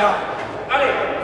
者あれ。